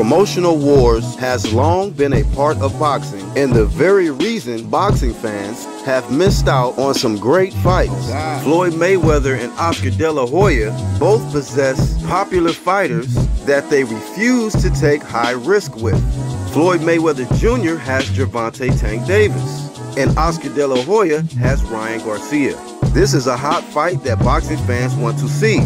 Emotional wars has long been a part of boxing and the very reason boxing fans have missed out on some great fights. Oh Floyd Mayweather and Oscar De La Hoya both possess popular fighters that they refuse to take high risk with. Floyd Mayweather Jr. has Gervonta Tank Davis, and Oscar De La Hoya has Ryan Garcia. This is a hot fight that boxing fans want to see.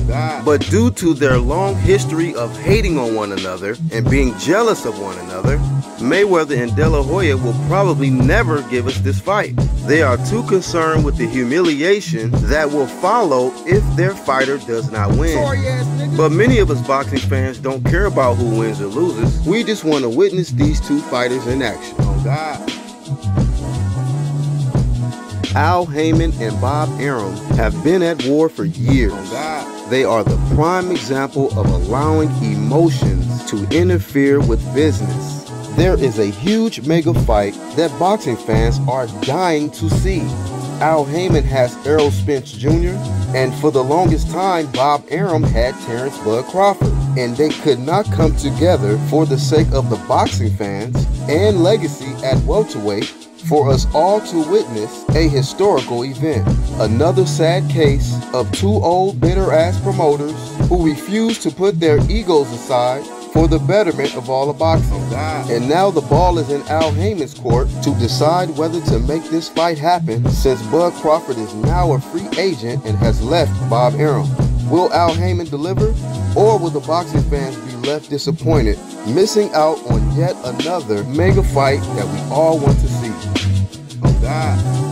But due to their long history of hating on one another and being jealous of one another, Mayweather and De La Hoya will probably never give us this fight. They are too concerned with the humiliation that will follow if their fighter does not win. But many of us boxing fans don't care about who wins or loses. We just want to witness these two fighters in action. Oh God. Al Haymon and Bob Arum have been at war for years. Oh they are the prime example of allowing emotions to interfere with business. There is a huge mega fight that boxing fans are dying to see. Al Haymon has Errol Spence Jr., and for the longest time, Bob Arum had Terrence Bud Crawford, and they could not come together for the sake of the boxing fans and legacy at welterweight for us all to witness a historical event. Another sad case of two old bitter ass promoters who refuse to put their egos aside for the betterment of all the boxing. And now the ball is in Al Haymon's court to decide whether to make this fight happen since Bud Crawford is now a free agent and has left Bob Arum. Will Al Haymon deliver or will the boxing fans be left disappointed, missing out on yet another mega fight that we all want to see? God.